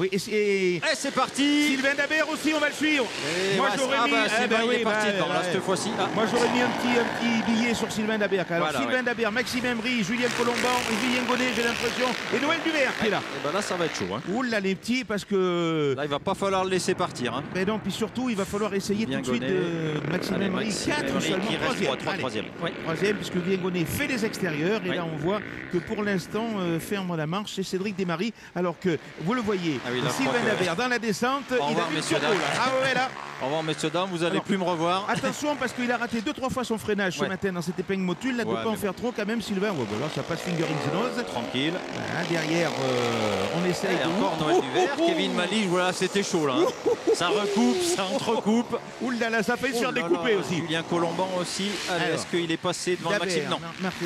Oui, et, Et c'est parti Sylvain Dabert aussi, on va le suivre. Et Moi ouais, j'aurais ah mis. bah, eh Sylvain, ben il oui, est parti bah, dedans, là, ouais. cette fois-ci. Ah. Moi j'aurais mis un petit, un petit billet sur Sylvain Dabert. Alors Voilà, Sylvain ouais. Dabert, Maxime Emery, Julien Colomban, Julien Gonnet, j'ai l'impression, et Noël Duvert qui est là. Et ben là, ça va être chaud. Hein. Ouh là les petits, parce que. Là, il va pas falloir le laisser partir. Hein. Mais non, puis surtout, il va falloir essayer Bien tout de suite de Maxime Emery. Maxime 4 Emery seulement, qui reste troisième. 3, Allez. troisième. Puisque Viengonnet fait les extérieurs. Et là, on voit que pour l'instant, euh, ferme la marche, c'est Cédric Desmaris. Alors que, vous le voyez, Ah oui, là, je Sylvain Dabert dans la descente, il revoir, a eu le messieurs, dames. Ah ouais, là. Au revoir, messieurs, dames. Vous allez Alors, plus me revoir. Attention, parce qu'il a raté deux, trois fois son freinage ce matin dans cette épingle motule. Là, de Ouais, pas en faire trop, quand même, Sylvain. Ouais, bah là, ça passe finger in the nose. Tranquille. Voilà, derrière, euh, on essaye Et de. encore Noël Duvert, Kevin Malige, voilà, c'était chaud là. hein. Ça recoupe, ça entrecoupe. Ouh là là, ça fait là découper là, aussi. Julien Colomban aussi. Est-ce qu'il est passé devant Maxime? Non.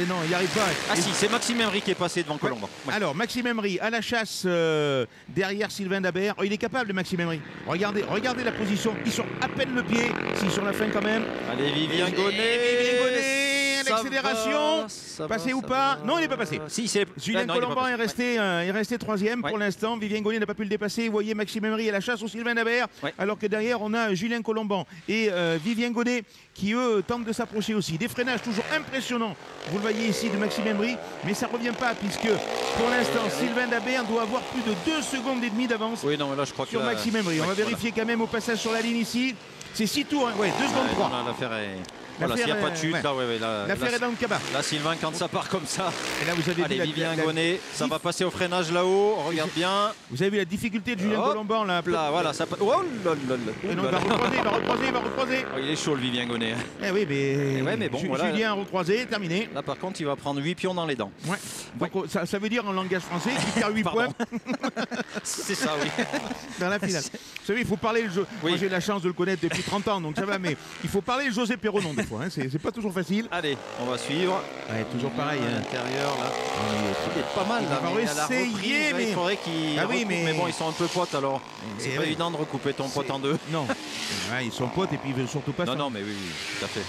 Non, il n'y arrive pas. Ah si, c'est Maxime Emery qui est passé devant Colomban. Alors, Maxime Emery à la chasse euh, derrière Sylvain Dabert. Oh, il est capable, Maxime Emery. Regardez, regardez la position. Il sort à peine le pied. S'il sur la fin quand même. Allez, Vivien Et Gonnet. Vivien Gonnet, l'accélération. Ça Passé va, ou ça pas va. Non, il n'est pas passé. Si, c'est Julien Ah, non, est Colomban est resté, euh, est resté troisième Ouais. pour l'instant. Vivien Gonnet n'a pas pu le dépasser. Vous voyez Maxime Emery à la chasse au Sylvain Dabert. Ouais. Alors que derrière, on a Julien Colomban et euh, Vivien Gonnet qui, eux, tentent de s'approcher aussi. Des freinages toujours impressionnants. Vous le voyez ici de Maxime Emery. Mais ça ne revient pas puisque pour l'instant, Sylvain Dabert doit avoir plus de 2 secondes et demie d'avance Oui, non, mais là, je crois que sur là- Maxime Emery. On va vérifier quand même au passage sur la ligne ici. C'est 6 tours, hein. ouais, 2 secondes Ouais, 3. non, là, L'affaire est. Voilà, s'il L'affaire n'y a pas de est- chute, ouais. là, ouais, ouais, là, L'affaire là, est dans le cabas. Là, Sylvain, quand ça part comme ça. Et là, vous avez Allez, vu Vivien la- Gonnet, ça va passer au freinage là-haut. Regarde bien. Vous avez vu la difficulté de Julien Colomban là. Là, voilà, ça passe. Oh là là là. Non, il va recroiser, il va recroiser, il va recroiser. Oh, il est chaud le Vivien Gonnet. Eh oui, mais, ouais, mais bon, voilà. Julien recroisé, terminé. Là, par contre, il va prendre 8 pions dans les dents. Ouais. Donc ça, ça veut dire en langage français qu'il perd 8 Pardon. points C'est ça, oui. dans la finale. Vous savez, il faut parler le jeu. Oui. Moi, j'ai la chance de le connaître depuis 30 ans, donc ça va, mais il faut parler le José Perronon des fois. hein. C'est pas toujours facile. Allez, on va suivre. Ouais, toujours pareil. À hein. l'intérieur, là. Il est pas mal, là. Va mais à la essayer, reprise, là, mais- Il faudrait qu'il. Ah oui, recoupe, mais- bon, ils sont un peu potes alors. C'est pas oui. évident de recouper ton pote en deux. Non. Ouais, ils sont potes et puis ils veulent surtout pas Non, ça. non, mais oui, oui, tout à fait.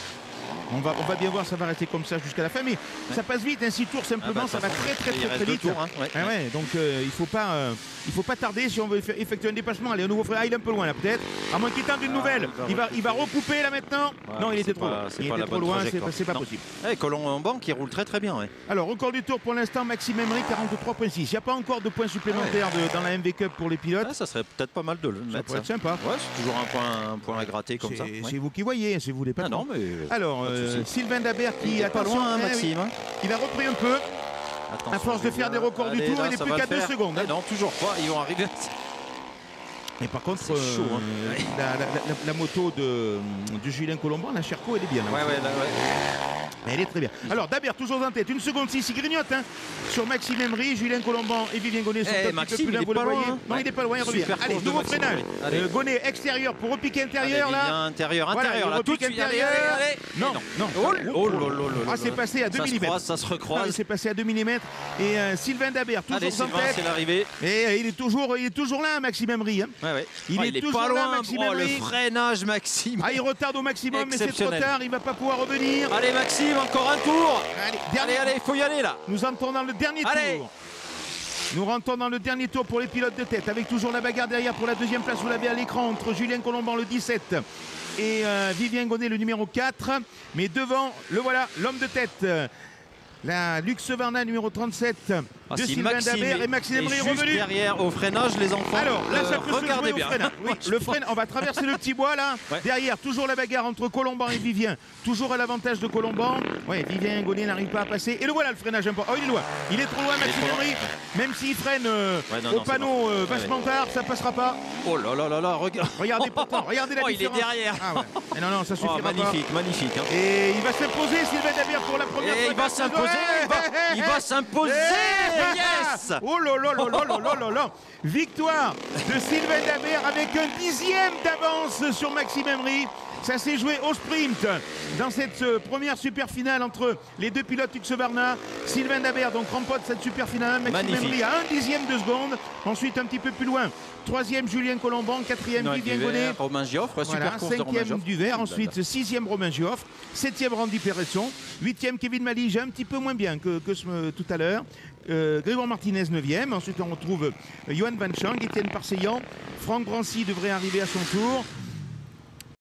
On va, on va bien voir, ça va rester comme ça jusqu'à la fin, mais ça passe vite, un 6 tours simplement, Ah bah, ça va très très très très vite. tours, hein, ouais. Ah ouais, donc euh, il faut pas, euh, il faut pas tarder si on veut effectuer un dépassement. Allez, au nouveau frère, ah, il est un peu loin là peut-être. À moins qu'il tente une Ah, nouvelle, il va il va, il va recouper là maintenant. Ouais, non, il était trop pas- loin. c'est Il pas était trop loin, c'est pas, possible. Eh, Colomban qui roule très très bien. ouais. Alors, record du tour pour l'instant, Maxime Emery 43.6. Il n'y a pas encore de points supplémentaires de- dans la MV Cup pour les pilotes. Ah, ça serait peut-être pas mal de le ça mettre. pourrait être ça. sympa. Ouais, c'est toujours un point, un point à gratter comme ça. c'est vous qui voyez, c'est vous les Ah patrons. non, mais. Alors, pas de euh. Sylvain Dabert qui il est pas loin, hein, eh Maxime. hein. il a repris un peu. Attention, À force de faire des records du tour, là, il est ça plus qu'à le deux faire. secondes, hein. Eh non, toujours pas. Ils vont arriver. Et par contre, chaud, hein. euh, la, la- la- la moto de, de Julien Colomban, la Cherco, elle est bien. là. Ouais, ouais, là, ouais. Elle est très bien. Alors, Dabert, toujours en tête. Une seconde, 6, il grignote. hein, sur Maxime Emery, Julien Colomban et Vivien Gonnet sont Eh, un petit Maxime, peu plus est vous le pas loin, voyez. hein. Non, Ouais. il est pas loin, il revient. Allez, nouveau freinage. Euh, Gonnet extérieur pour repiquer intérieur, Allez, là. Intérieur, Voilà, intérieur. là, tout de repique suite. Allez, intérieur. allez. Non, non. Oh, oh, là, Ah, c'est passé à 2 Ça se mm. ça se recroise. c'est passé à 2 mm. Et euh, Sylvain Dabert, toujours en Sylvain, tête. c'est l'arrivée. Et euh, il est toujours, il est toujours là, Maxime Emery. hein. Ouais, ouais. Il Oh, est toujours pas là, loin. Maxime Oh, le Emery. freinage, Maxime. Ah, il retarde au maximum, mais c'est trop tard. Il va pas pouvoir revenir. Allez, Maxime, encore un tour. Allez, Allez, dernier. allez, il faut y aller là. Nous entrons dans le dernier Allez. tour. Nous rentrons dans le dernier tour pour les pilotes de tête, avec toujours la bagarre derrière pour la deuxième place. Vous l'avez à l'écran entre Julien Colomban, le 17, et euh, Vivien Gonnet, le numéro 4. Mais devant, le voilà, l'homme de tête. La Lux Varna, numéro 37, Ah, de si Sylvain Maxime Dabert et Maxime Emery revenu. derrière au freinage, les enfants. Alors là, ça euh, peut se regardez au freinage. Oui, le frein, on va traverser le petit bois là. Ouais. Derrière, toujours la bagarre entre Colomban et Vivien. Toujours à l'avantage de Colomban. Ouais, Vivien Gonnet n'arrive pas à passer. Et le voilà le freinage important. Oh, il est loin. Il est trop loin, Maxime trop loin. Emery. Même s'il freine euh, Ouais, non, au non, panneau euh, vachement tard, ça passera pas. Oh là là là là, regarde. Regardez pourtant, regardez la Oh, il est différence. derrière. Ah ouais. Non, non, ça Oh, suffira pas. magnifique, magnifique. hein. Et il va s'imposer, Sylvain Dabert, pour la première Et fois. il va s'imposer, il va, s'imposer. Yes Oh Victoire de Sylvain Dabert avec un dixième d'avance sur Maxime Emery. Ça s'est joué au sprint dans cette euh, première super finale entre les deux pilotes Varna. Sylvain Dabert donc remporte cette super finale. Maxime Embry à un dixième de seconde. Ensuite un petit peu plus loin. Troisième Julien Colomban, quatrième Vivien Gonnet. Romain Gioffre, voilà, cinquième Duvert, ensuite sixième Romain Gioffre, septième Randy Perresson, huitième Kevin Malige, un petit peu moins bien que, tout à l'heure. Euh, Grégoire Martinez 9e. Ensuite, on retrouve Johan Van Chang, Étienne Parseillan. Franck Brancy devrait arriver à son tour.